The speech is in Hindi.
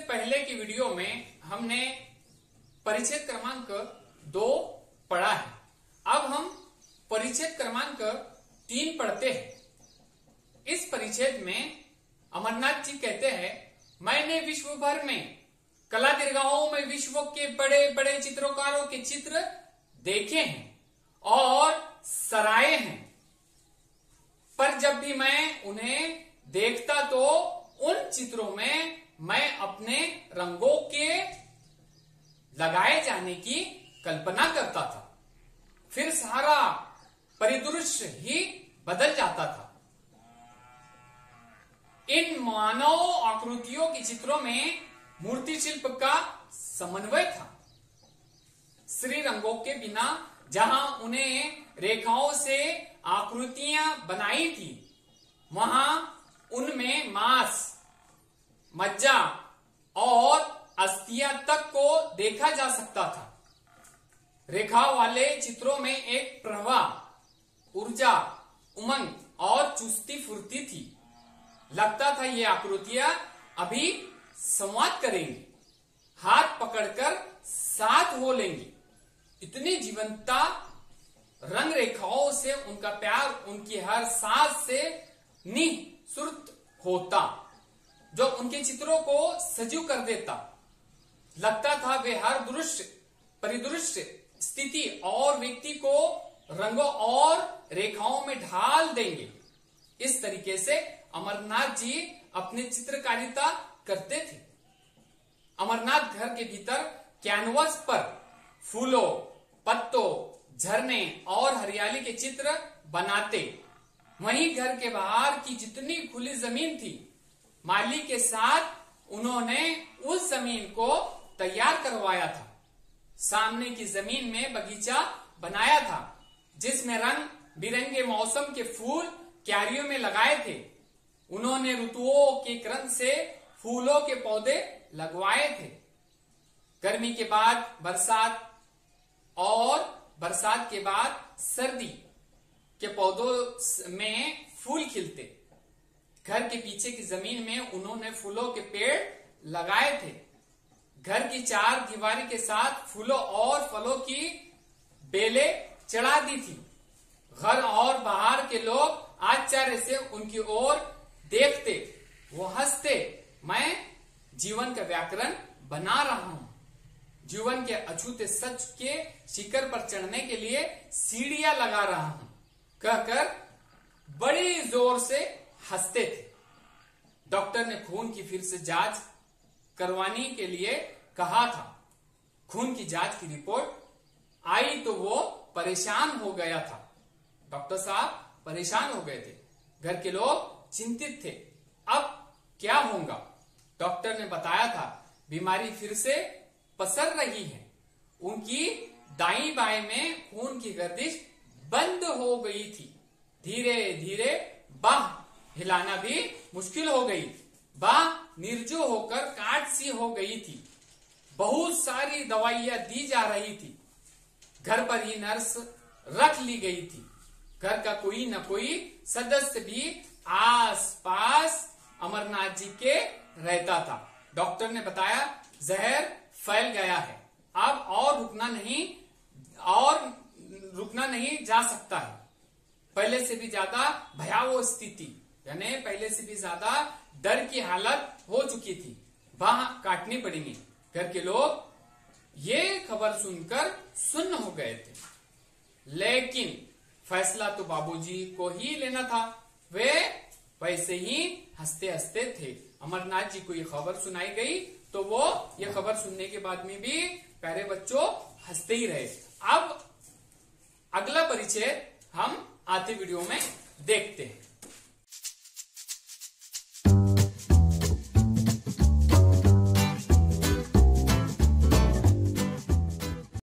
पहले की वीडियो में हमने परिचय क्रमांक दो पढ़ा है। अब हम परिचय क्रमांक तीन पढ़ते हैं। इस परिच्छेद में अमरनाथ जी कहते हैं, मैंने विश्व भर में, कला दीर्घाओं में विश्व के बड़े बड़े चित्रकारों के चित्र देखे हैं और सराये हैं। पर जब भी मैं उन्हें देखता तो उन चित्रों में मैं अपने रंगों के लगाए जाने की कल्पना करता था। फिर सारा परिदृश्य ही बदल जाता था। इन मानव आकृतियों के चित्रों में मूर्ति शिल्प का समन्वय था। श्री रंगों के बिना जहाँ उन्हें रेखाओं से आकृतियाँ बनाई थी, वहाँ उनमें मांस मज्जा और अस्थिया तक को देखा जा सकता था। रेखा वाले चित्रों में एक प्रवाह, ऊर्जा, उमंग और चुस्ती फुर्ती थी। लगता था ये आकृतियाँ अभी संवाद करेंगी, हाथ पकड़कर साथ हो लेंगी। इतनी जीवंतता रंग रेखाओं से उनका प्यार, उनकी हर सांस से निःसुर्त होता। जो उनके चित्रों को सजीव कर देता। लगता था वे हर दृश्य परिदृश्य, स्थिति और व्यक्ति को रंगों और रेखाओं में ढाल देंगे। इस तरीके से अमरनाथ जी अपनी चित्रकारिता करते थे। अमरनाथ घर के भीतर कैनवस पर फूलों, पत्तों, झरने और हरियाली के चित्र बनाते। वहीं घर के बाहर की जितनी खुली ज़मीन थी माली के साथ उन्होंने उस ज़मीन को तैयार करवाया था। सामने की ज़मीन में बगीचा बनाया था, जिसमें रंग बिरंगे मौसम के फूल क्यारियों में लगाए थे। उन्होंने ऋतुओं के क्रम से फूलों के पौधे लगवाए थे। गर्मी के बाद बरसात और बरसात के बाद सर्दी के पौधों में फूल खिलते। घर के पीछे की ज़मीन में उन्होंने फूलों के पेड़ लगाए थे। घर की चार दीवारी के साथ फूलों और फलों की बेले चढ़ा दी थी। घर और बाहर के लोग आश्चर्य से उनकी ओर देखते, वो हँसते, मैं जीवन का व्याकरण बना रहा हूँ। जीवन के अछूते सच के शिखर पर चढ़ने के लिए सीढ़ियाँ लगा रहा हूँ। कहकर बड़ी ज़ोर से हँसते थे। डॉक्टर ने खून की फिर से जाँच करवाने के लिए कहा था। खून की जाँच की रिपोर्ट आई तो वो परेशान हो गया था। डॉक्टर साहब परेशान हो गए थे। घर के लोग चिंतित थे। अब क्या होगा? डॉक्टर ने बताया था, बीमारी फिर से पसर रही है। उनकी दाई बाएँ में खून की गर्दिश बंद हो गई थी। धीरे धीरे बाह हिलाना भी मुश्किल हो गई। बाह निर्जो होकर काट सी हो गई थी। बहुत सारी दवाइयाँ दी जा रही थी। घर पर ही नर्स रख ली गई थी। घर का कोई न कोई सदस्य भी आस पास अमरनाथ जी के रहता था। डॉक्टर ने बताया, जहर फैल गया है। अब और रुकना नहीं, और रुकना नहीं जा सकता है। पहले से भी ज़्यादा भयावह स्थिति। यानी पहले से भी ज़्यादा डर की हालत हो चुकी थी। बाह काटनी पड़ेगी। घर के लोग ये खबर सुनकर सुन्न हो गए थे। लेकिन फैसला तो बाबूजी को ही लेना था। वे वैसे ही हँसते हँसते थे। अमरनाथ जी को ये खबर सुनाई गई तो वो ये खबर सुनने के बाद में भी प्यारे बच्चों हँसते ही रहे। अब अगला परिचय हम आते वीडियो में देखते हैं।